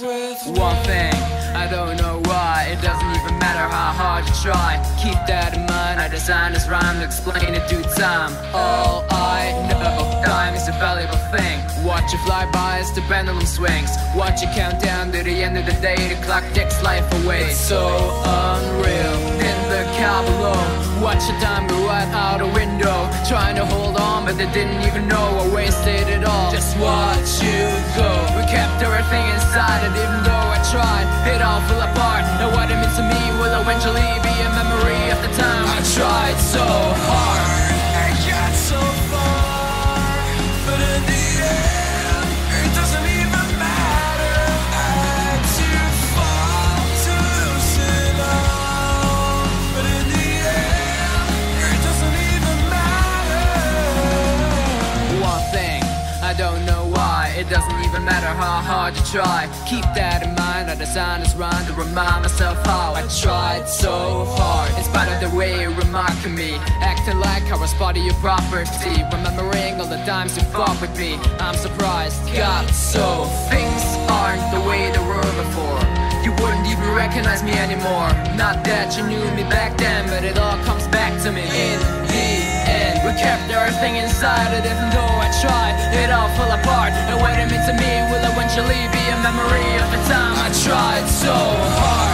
with One thing, I don't know why. It doesn't even matter how hard you try. Keep that in mind, I designed this rhyme to explain in due time. All Watch it fly by as the pendulum swings. Watch it count down to the end of the day. The clock takes life away It's so unreal In the car below Watch the time go right out the window. Trying to hold on but they didn't even know I wasted it all. Just watch you go. We kept everything inside and even though I tried. It all fell apart. Now what it means to me will eventually be a memory of the time. I tried so hard doesn't matter how hard you try. Keep that in mind, I designed this rhyme To remind myself how I tried so hard. In spite of the way you're remarking me Acting like I was part of your property. Remembering all the times you fought with me I'm surprised, God, so Things aren't the way they were before. You wouldn't even recognize me anymore. Not that you knew me back then But it all comes back to me. In end We kept everything inside it Even though I tried It all fell apart. And what it meant to me Will eventually be a memory of the time I tried so hard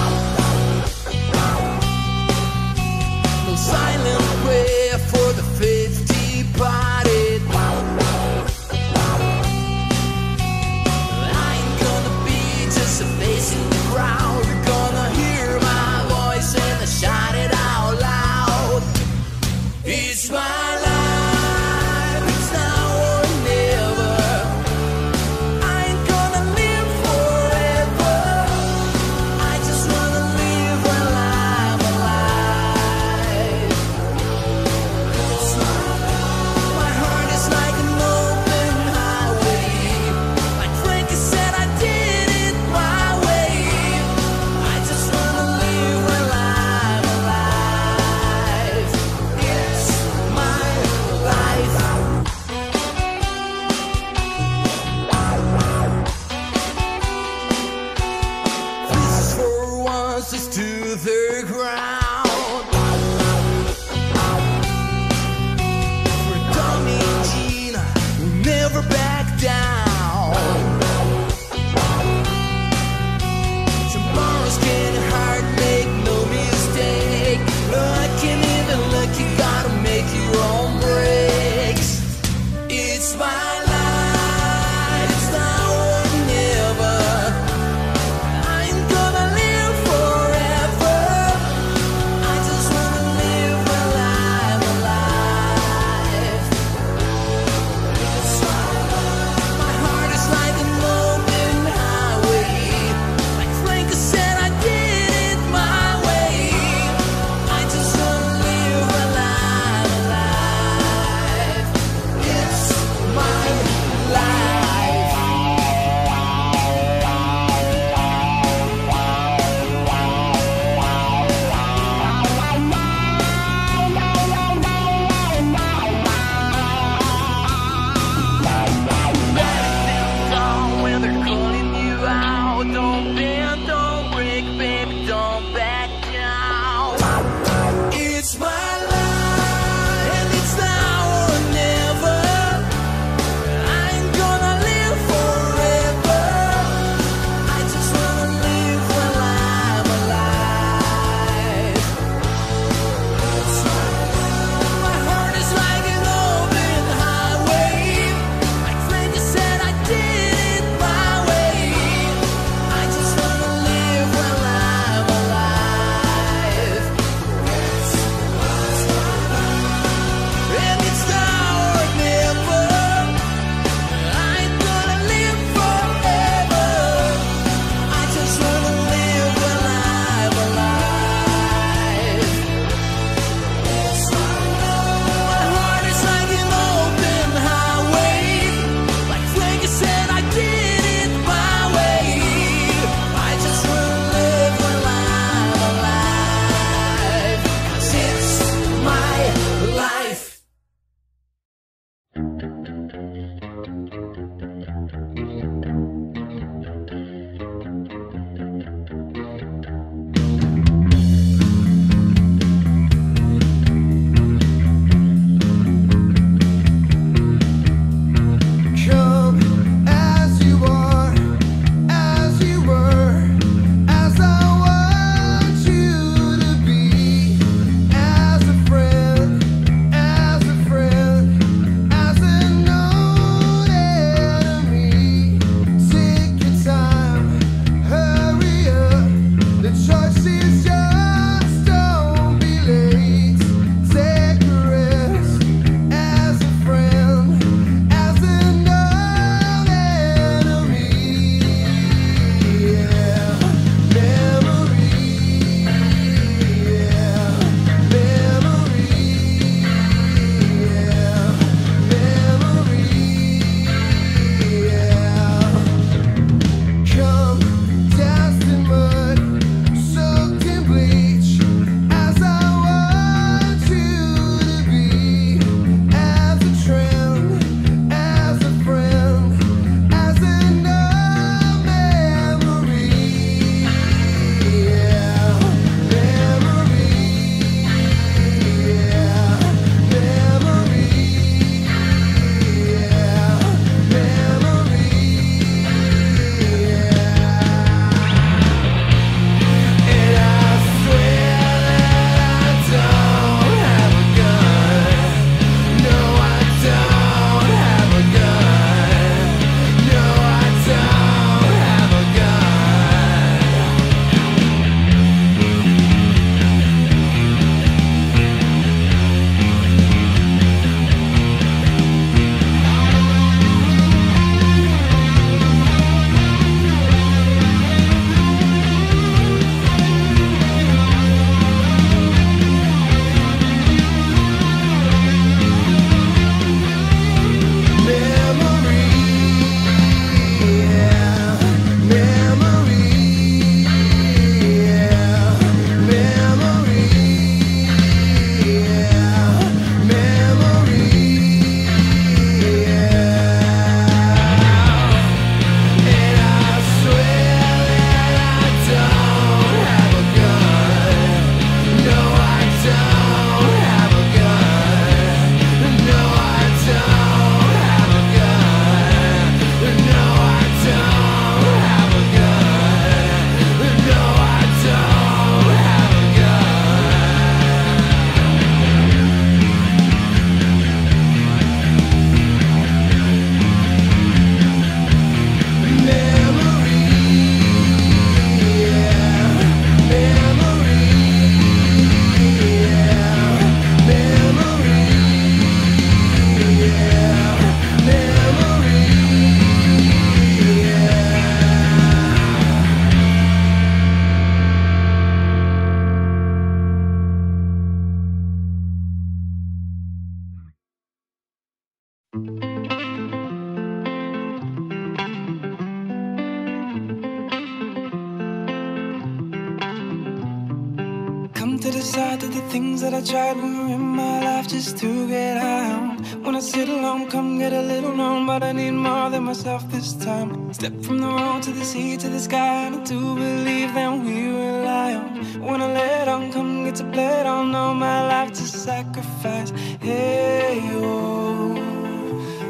This time. Step from the road to the sea to the sky, and I do believe that we rely on. When I let on, come get to on, all my life to sacrifice. Hey, oh,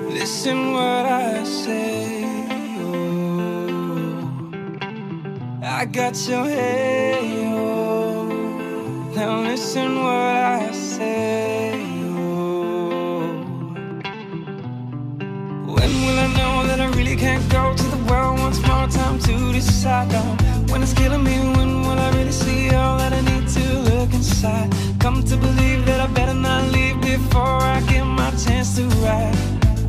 listen what I say. Oh, I got your hey, really can't go to the world once more? Time to decide on when it's killing me. When will I really see all that I need to look inside? Come to believe that I better not leave before I get my chance to ride.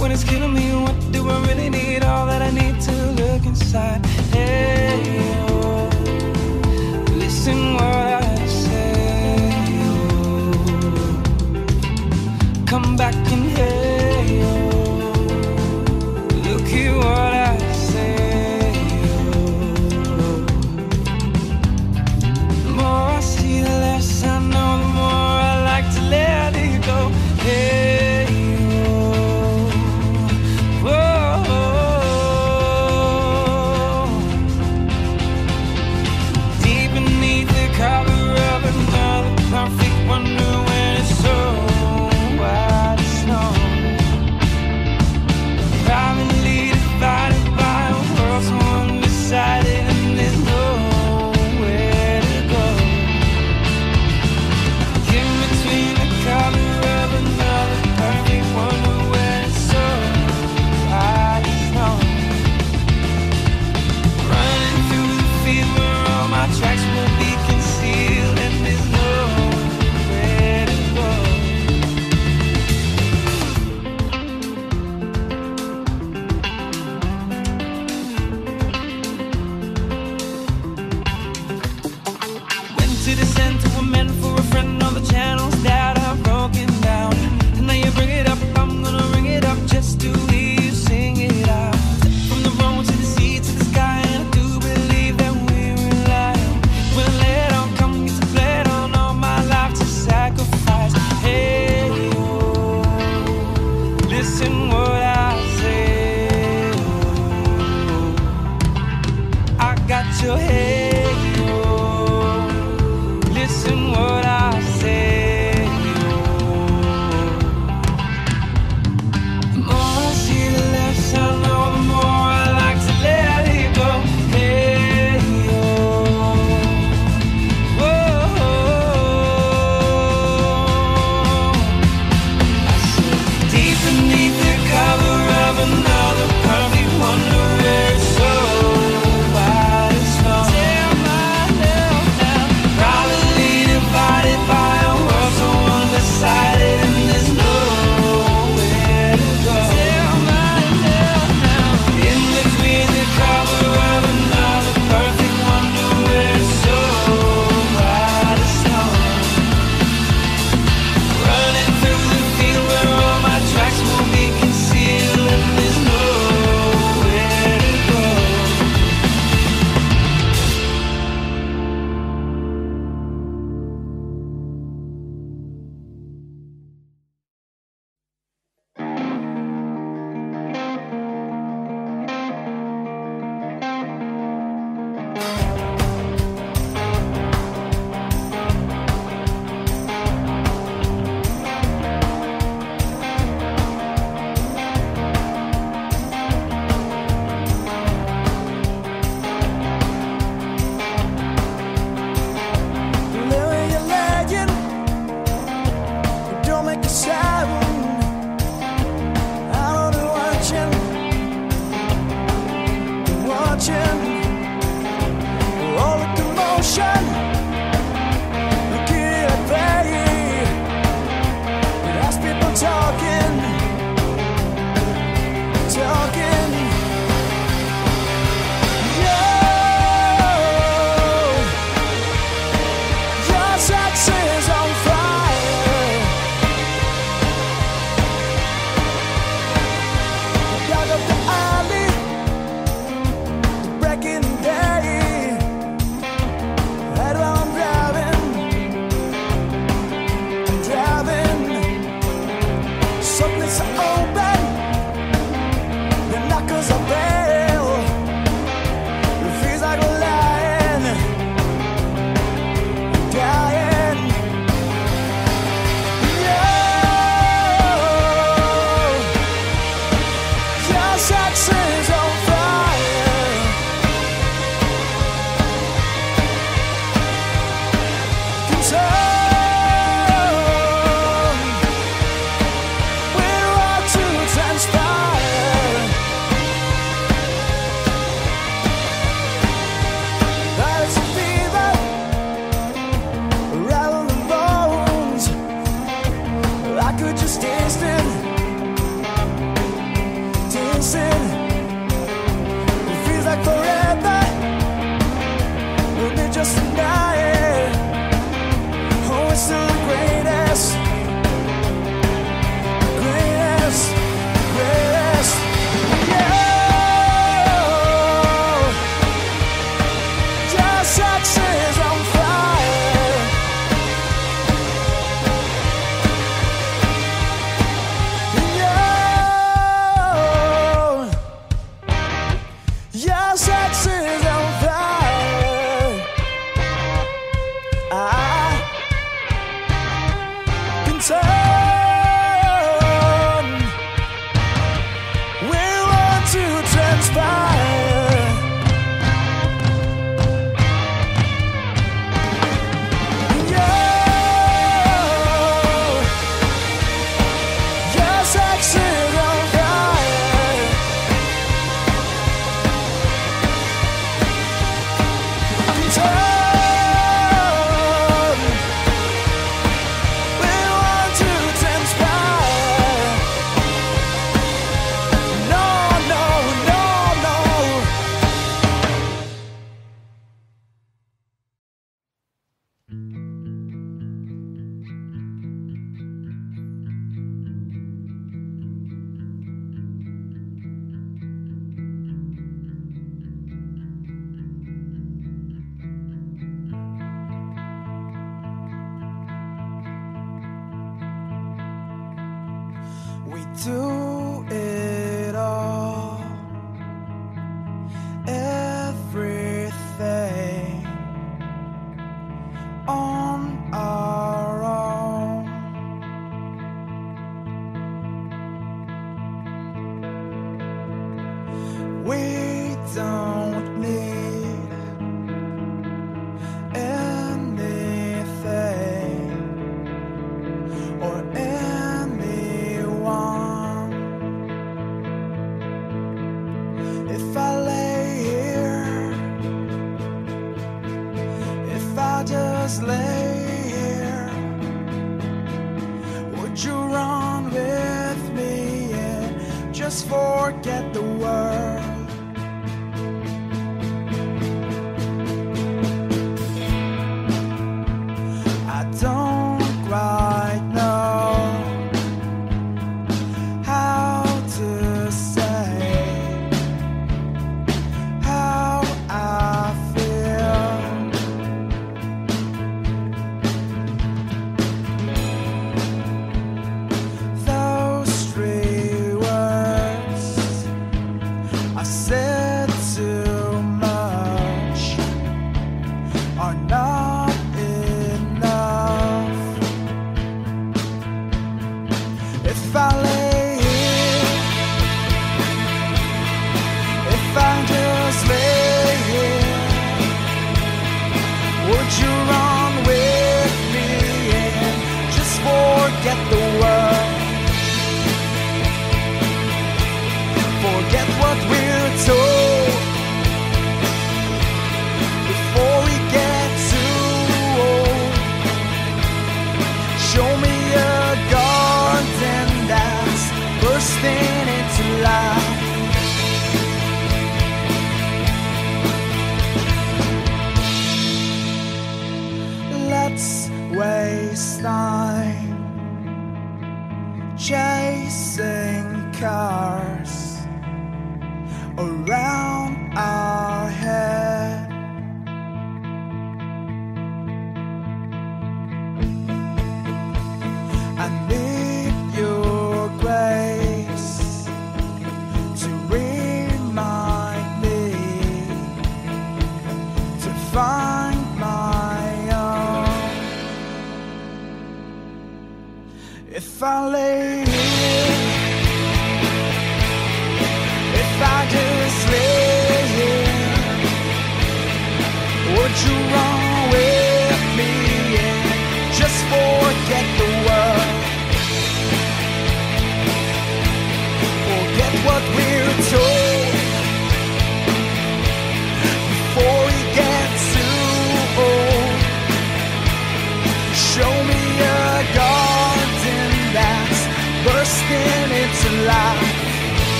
When it's killing me, what do I really need? All that I need to look inside. Hey, oh, listen what I say. Oh, come back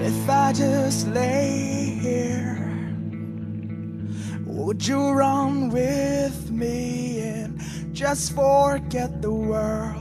If I just lay here, would you run with me and just forget the world?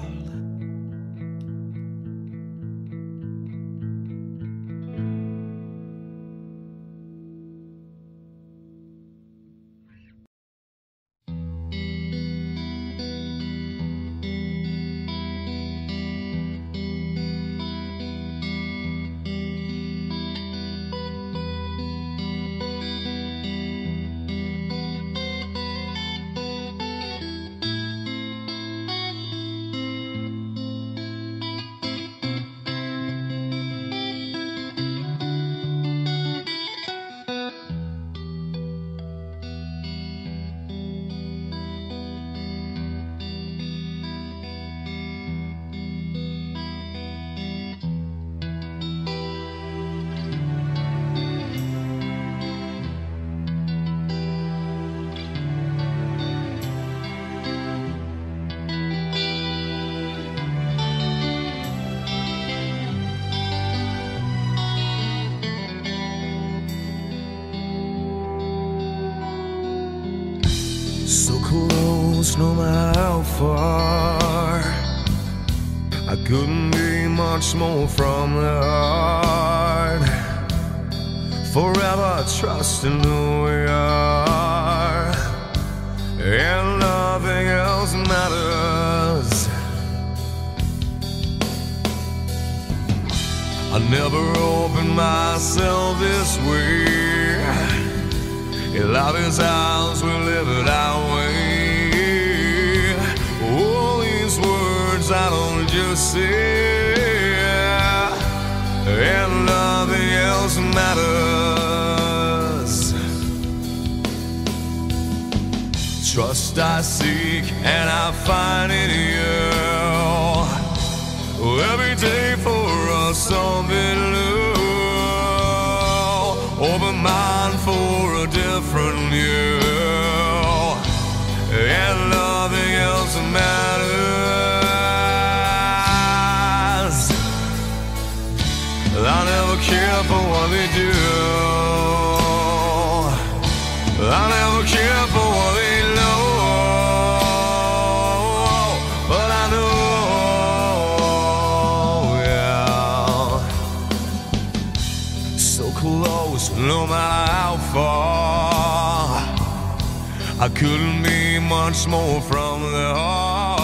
I couldn't be much more from the heart.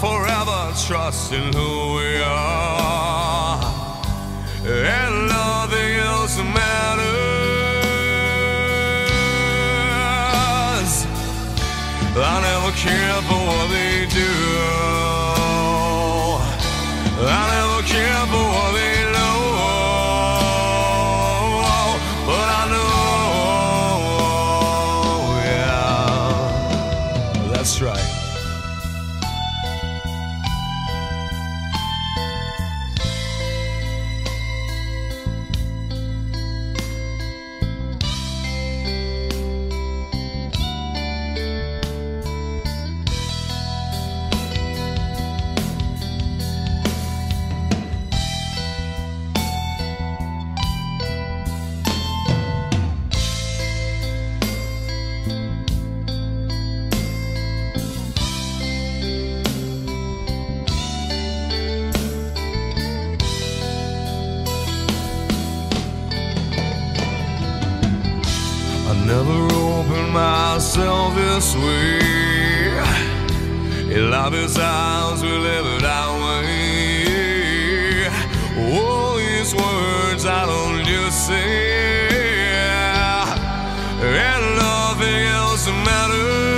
Forever trusting who we are. Harvest hours we live it our way. Oh, All these words I don't just say, and nothing else matters.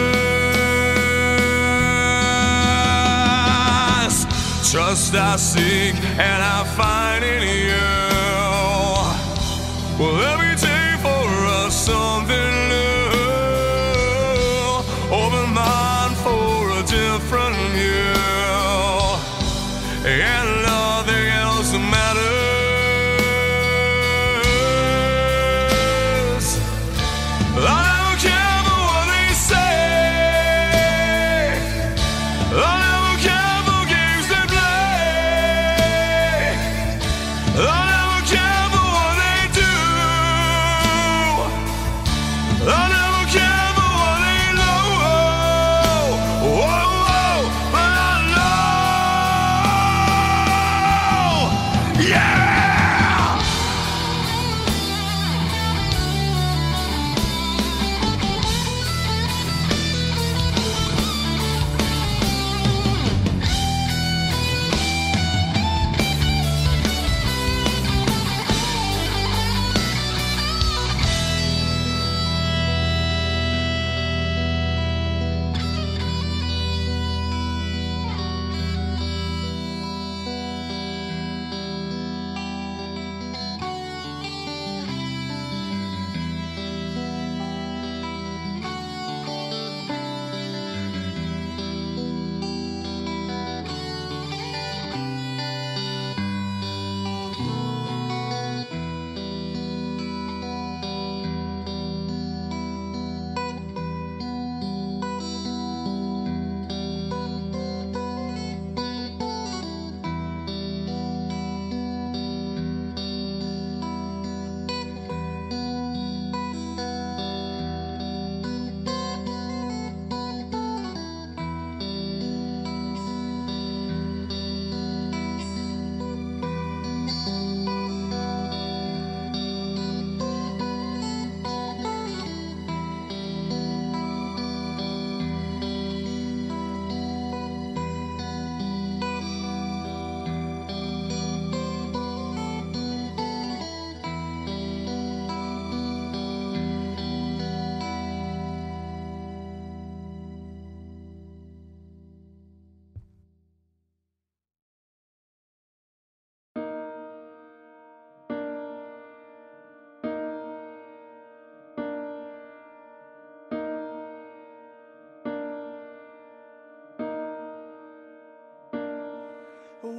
Trust I seek and I find in you.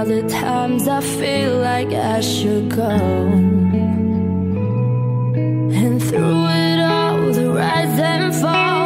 all the times I feel like I should go. And through it all, the rise and fall.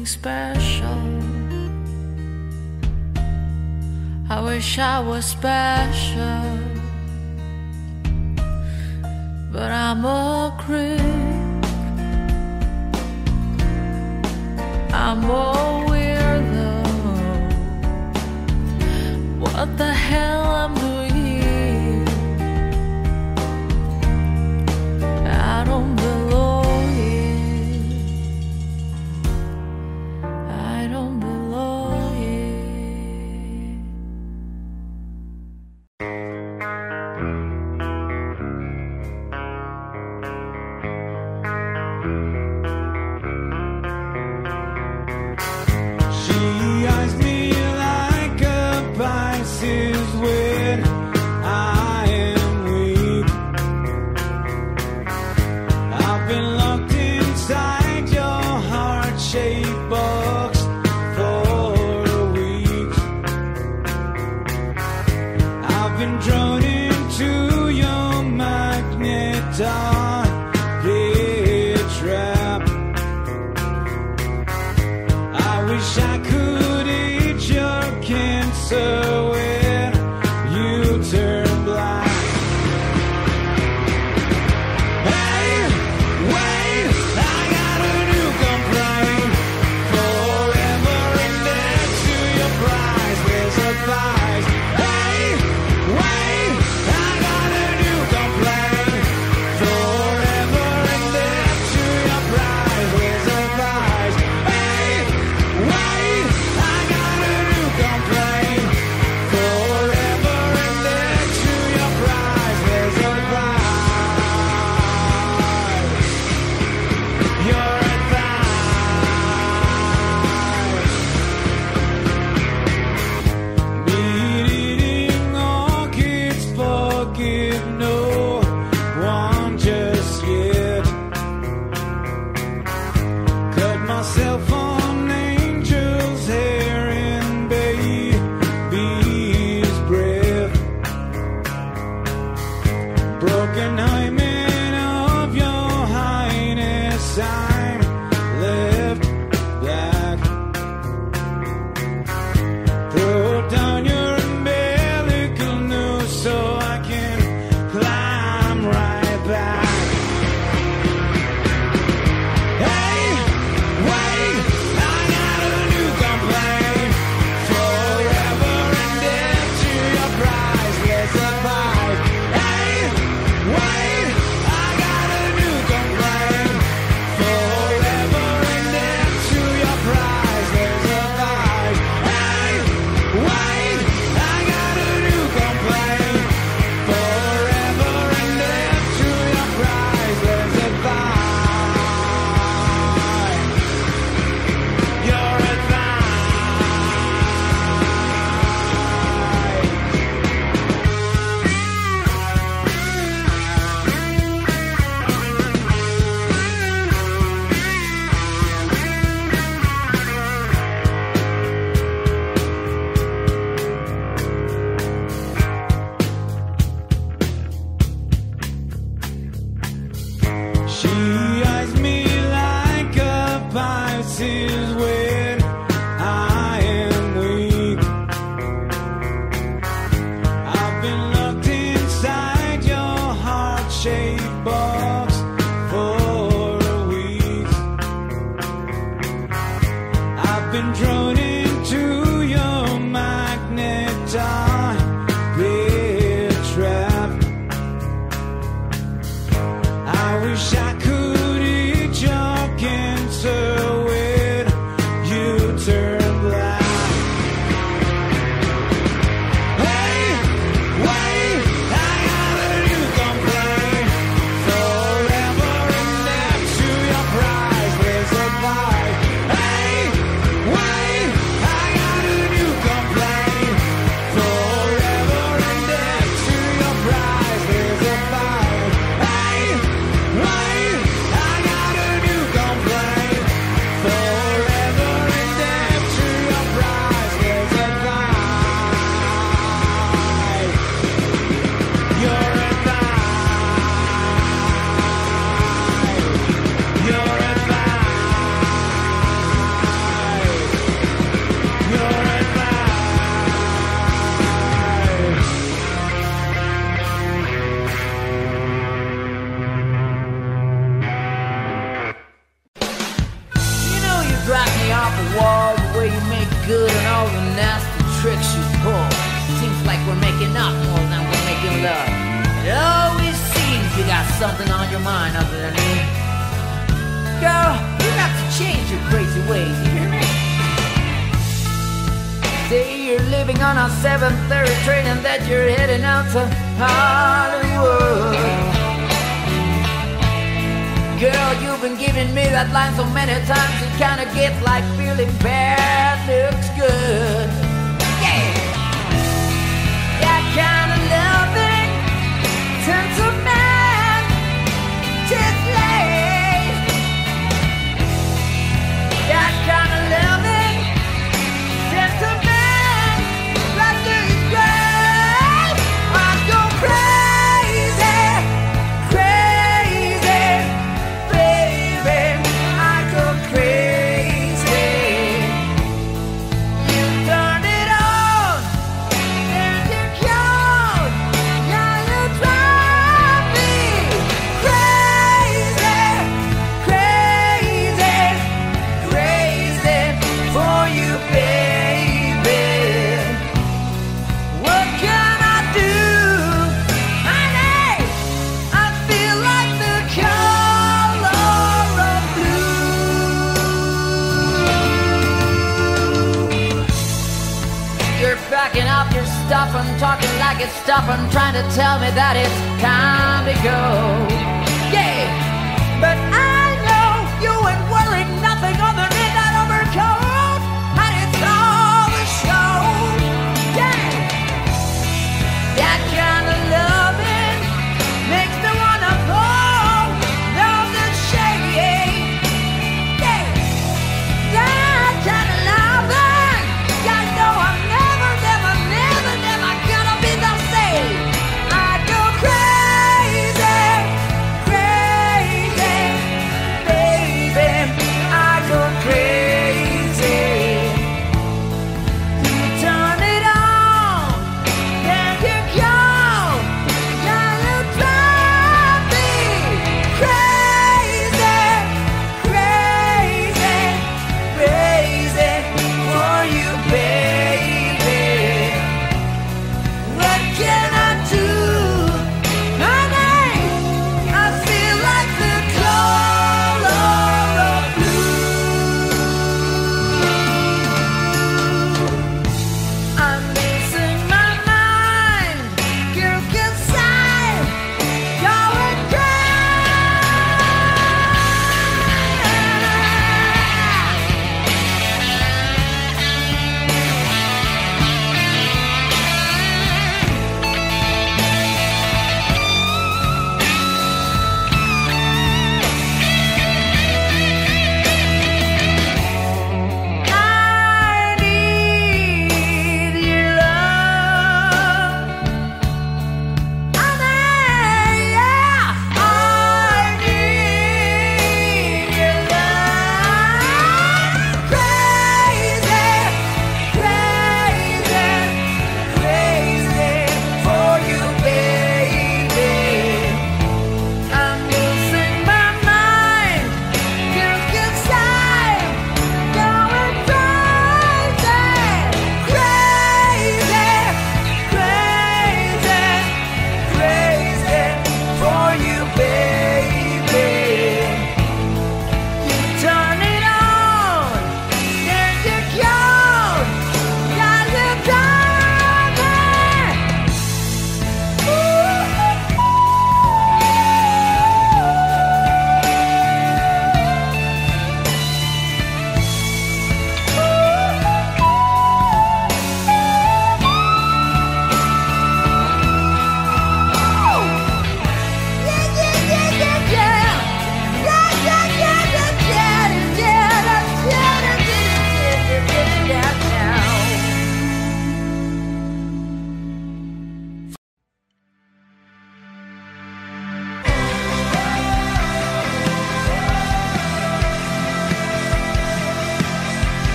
something special. I wish I was special, but I'm a creep. I'm a weirdo. What the hell am I?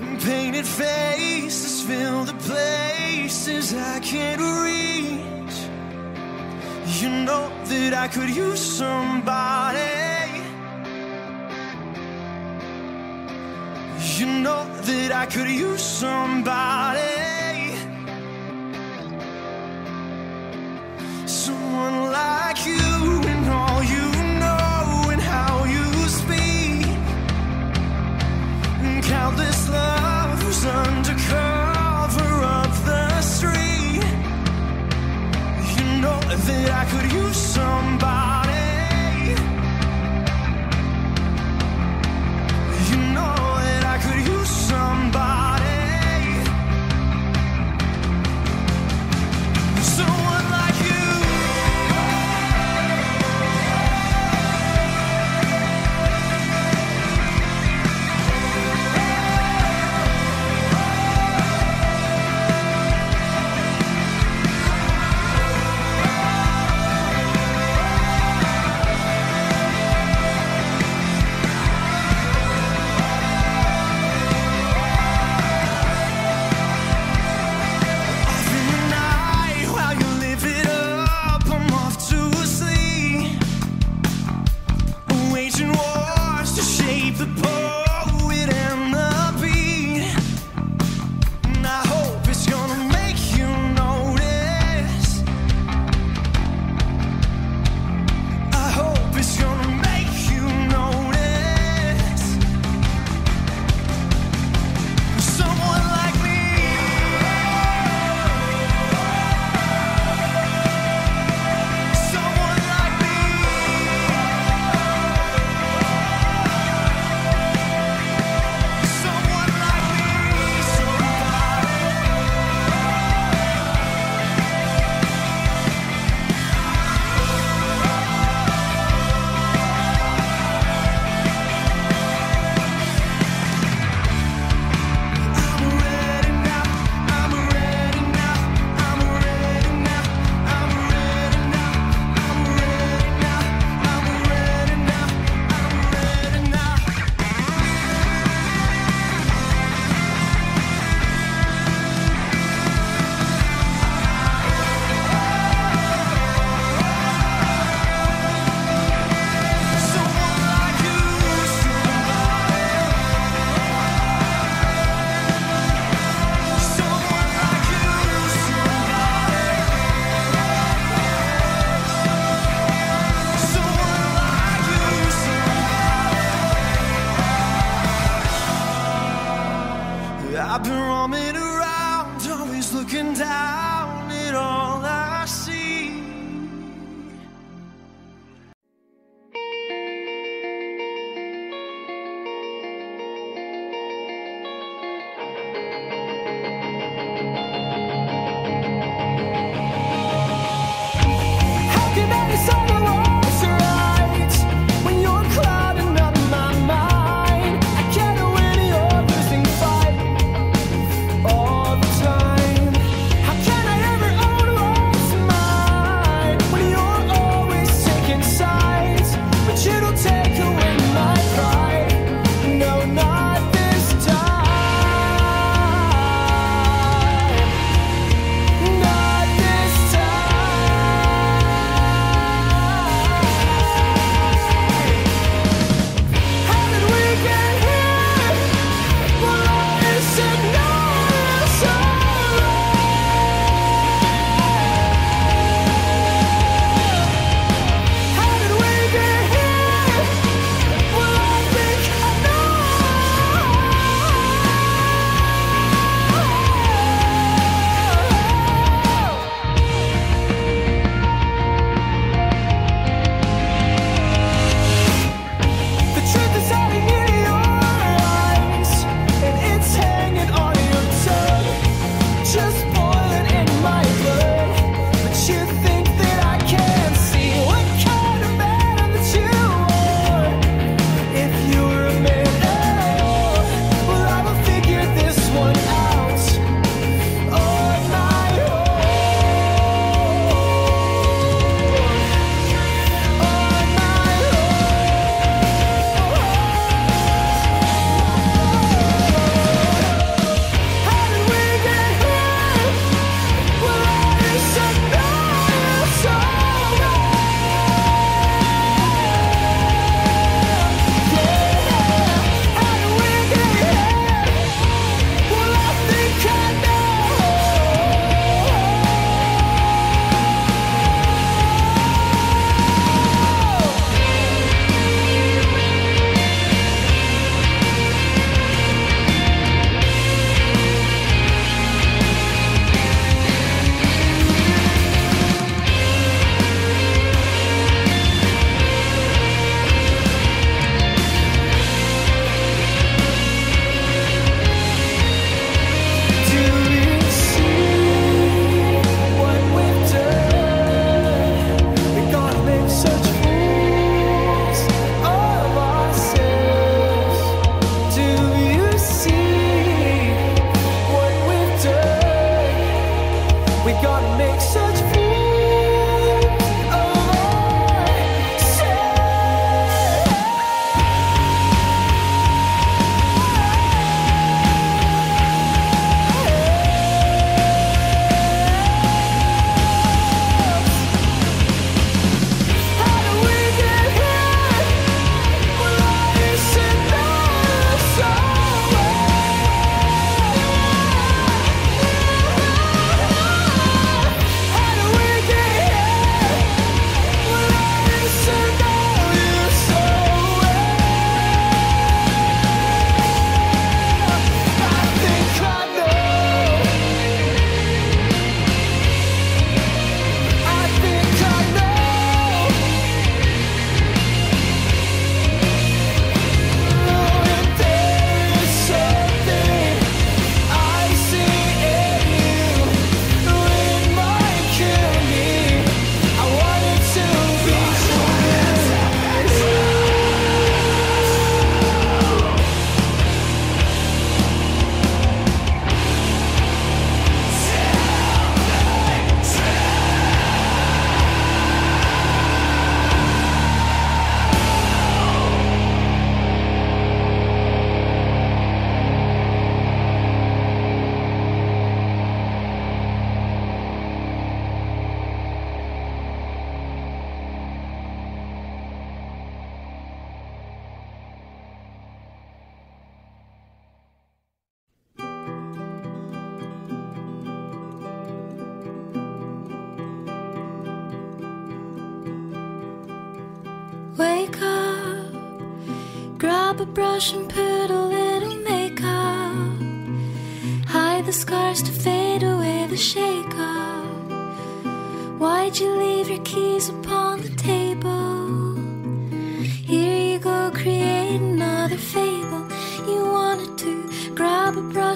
Painted faces fill the places I can't reach. You know that I could use somebody. You know that I could use somebody. Someone like you. that I could use somebody.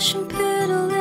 Grab a